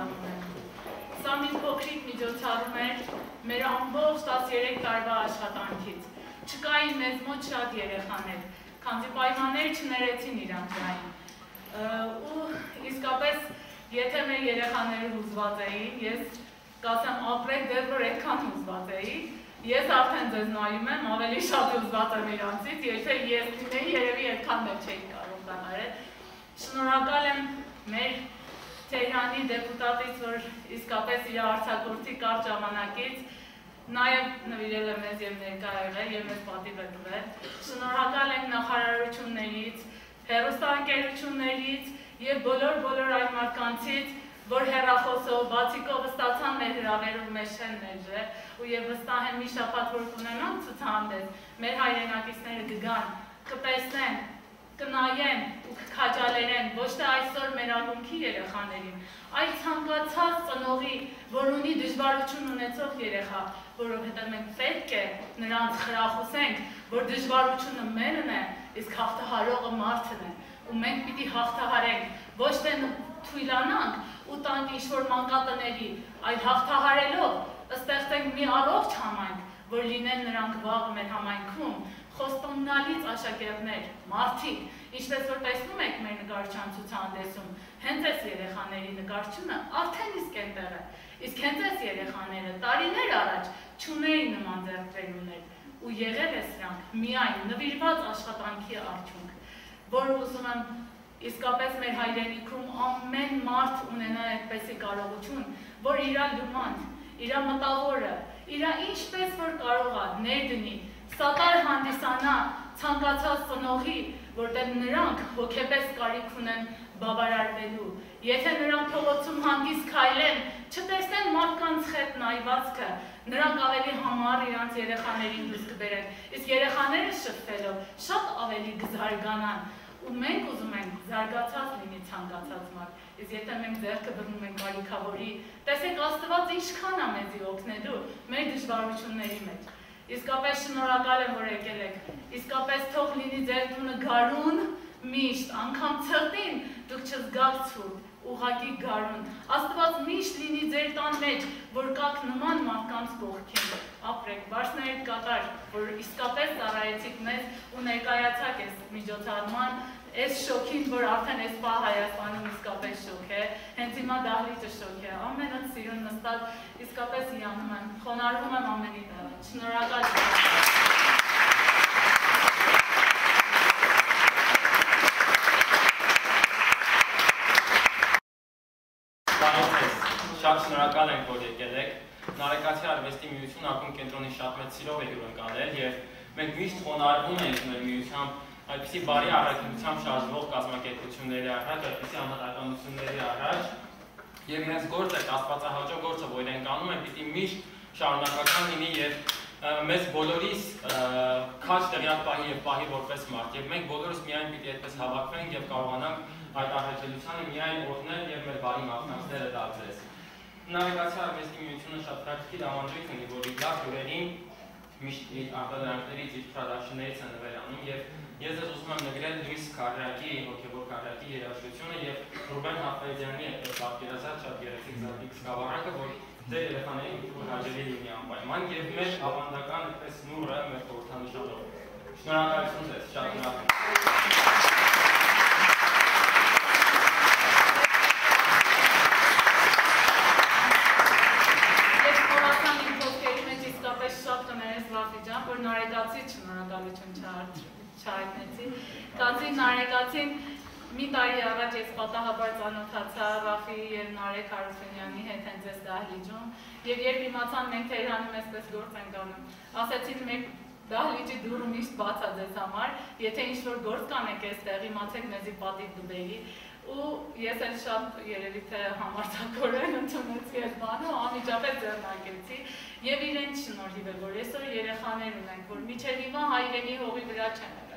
միջոցառումն է։ Սա մի փոքրիկ միջոցառում էր մեր ամբողջ 13 տարվա աշխատանքից։ Չկային մեզ մոտ շատ երեխաներ, քանզի պայմաններ չներեցին իրանք այն։ Ու իսկապես եթե մեր երեխաները հուզված էին, ես կասեմ ապրեք դեռ որ այդքան հուզված էի, Ես արդեն ձեզ նայում եմ, ավելի շատ ուզված եմ իրանցից, եթե ես լինեի, երևի այդքան դեռ չէի կարող դառնալ։ Թեհրանի դեպուտատից, որ իսկապես իր արցակուրցի կարճ ժամանակից նաև նվիրել է մեզ եւ ներկա եղել եւ մեզ պատիվ է տվել։ Շնորհակալ ենք նախարարություններից, հերոստանգերություններից եւ բոլոր-բոլոր այն մարդկանցից, որ հերախոսով, բացիկով ստացան մեր հրավերով մեզ չեն ներժե ու եւ վստահ եմ մի շաբաթ որ կունենան ցուցահանդես, մեր հայրենակիցները կգան, կտեսնեն, կնայեն ու կքաջալերեն ոչ թե այսօր մեր ակունքի երեխաներին, այլ ցանկացած ծնողի, որ ունի դժվարություն ունեցող երեխա, որովհետև մենք պետք է նրանց խրախուսենք, որ դժվարությունը մերն է, իսկ հաղթահարողը մարդն է, ու մենք պիտի հաղթահարենք, ոչ թե թույլանանք ու տանք ինչ-որ մանկատների, այլ հաղթահարելով ստեղծենք մի առողջ համայնք, որ լինեն նրանք վաղ մեր համայնքում, խոստումնալից աշակերտներ, մարդիկ, ինչպես որ տեսնում եք մեր նկարչան ցուցահանդեսում, հենց այս երեխաների նկարչությունը արդեն իսկ այնտեղ է։ Իսկ հենց այս երեխաները տարիներ առաջ ճունեին նման ձեռքբերումներ ու եղել է սրանք միայն նվիրված աշխատանքի արդյունք, որ ուզում եմ իսկապես մեր հայրենիքում ամեն մարդ ունենա այդպեսի կարողություն, որ իրա լուման, իրա մտավորը, իրա ինչպես որ կարող է ներդնի սատար հանդիսանա ցանկացած ծնողի, որտեղ նրանք հոգեպես կարիք ունեն բավարարվելու։ Եթե նրանք փողոցում հանգիստ քայլեն, չտեսնեն մարդկանց հետ նայվածքը, նրանք ավելի համառ իրանց երեխաներին դուրս կբերեն։ Իսկ երեխաները շփվելով շատ ավելի կզարգանան ու մենք ուզում ենք զարգացած ցանկացած մարդ։ Իսկ եթե մենք ձեռքը բռնում ենք բարիքավորի, տեսեք Աստված ինչքան է մեզի օգնելու մեր դժվարությունների մեջ։ Իսկապես շնորհակալ եմ, որ եկել եք։ Իսկապես թող լինի ձեր տունը գարուն, միշտ, անգամ ցրտին դուք չզգաք ցուրտ, ուղակի գարուն։ Աստված միշտ լինի ձեր տան մեջ, որ կաք նման մարդկանց կողքին։ Ապրեք, բարձրներից կատար, որ իսկապես ծառայեցիք մեզ ու ներկայացաք այս միջոցառման այս շոքին, որ արդեն այս պահ Հայաստանում իսկապես շոք է, հենց հիմա դահլիճը շոք է, ամենը սիրուն նստած իսկապես հիանում եմ, խոնարհվում եմ ամենի տեղ, շնորհակալ Շատ շնորհակալ ենք, որ եկել եք։ Նարեկացի արվեստի միությունը ակում կենտրոնի շատ մեծ սիրով է հյուրընկալել եւ մենք միշտ խոնարհվում ենք մեր միությամբ այդպիսի բարի առաքինությամբ շարժվող կազմակերպությունների առաջ, այդպիսի անհատականությունների առաջ եւ իրենց գործը, աստվածահաճո գործը, որ իրենք անում են, պիտի միշտ շարունակական լինի եւ մեզ բոլորիս քաչ տեղյակ պահի եւ պահի որպես մարդ եւ մենք բոլորս միայն պիտի այդպես հավաքվենք եւ կարողանանք այդ առաքելությանը միայն օրհնել եւ մեր բարի մարդկանցները դարձնել։ Նավիգացիա արվեստի միությունը շատ պրակտիկի դավանդույթ ունի, որ իր լուրերին միշտ իր արտադրանքներից, իր production-ներից է նվերանում եւ Ես ես ուզում եմ նկրել Լուիս Քարրակի, հոգևոր Քարրակի երաժշտությունը եւ Ռուբեն Հաֆեզյանի այդ պատկերացած շատ գեղեցիկ զատիկ սկավառակը, որ ձեր երեխաներին ու հաջելի լինի անպայման եւ մեր ավանդական այդպես նուրը մեր խորհրդանշանով։ Շնորհակալություն ձեզ, շատ շնորհակալ։ որ նարեկացի շնորհակալություն չարդ չհայտնեցի։ Կացի Նարեկացին մի տարի առաջ ես պատահաբար ծանոթացա Ռաֆի եւ Նարեկ Հարությունյանի հետ հենց այս դահլիճում եւ երբ իմացան մենք Թեհրանում այսպես գործ ենք անում, ասացին մենք դահլիճի դուռը միշտ բաց է ձեզ համար, եթե ինչ որ գործ կանեք այստեղ, իմացեք մեզի պատիվ կբերի ու ես էլ շատ երևի թե համարձակորեն ընդունեցի այդ բանը, անմիջապես ձեռնարկեցի եւ իրենց շնորհիվ է, որ այսօր երեխաներ ունենք, որ միջև հիմա հայրենի հողի վրա չեն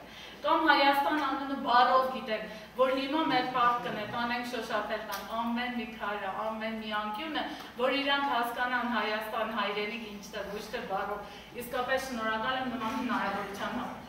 կամ Հայաստան անունը բարով գիտեն, որ հիմա մեր պարտքն է, տանենք շոշափել տան ամեն մի քարը, ամեն մի անկյունը, որ իրանք հասկանան Հայաստան հայրենիք ինչն է, ոչ թե բարով։ Իսկապես շնորհակալ եմ նման հնարավորության համար։